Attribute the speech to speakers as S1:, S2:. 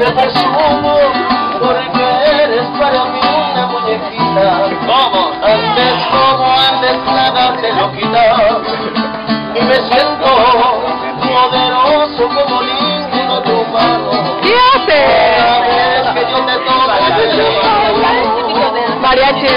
S1: cambiar su mundo porque eres para mí una muñequita. ¿Cómo? Antes todo, antes nada te lo quitaba. Y me siento poderoso como ninguno tu mano. ¿Qué haces? que yo te
S2: Mariachi,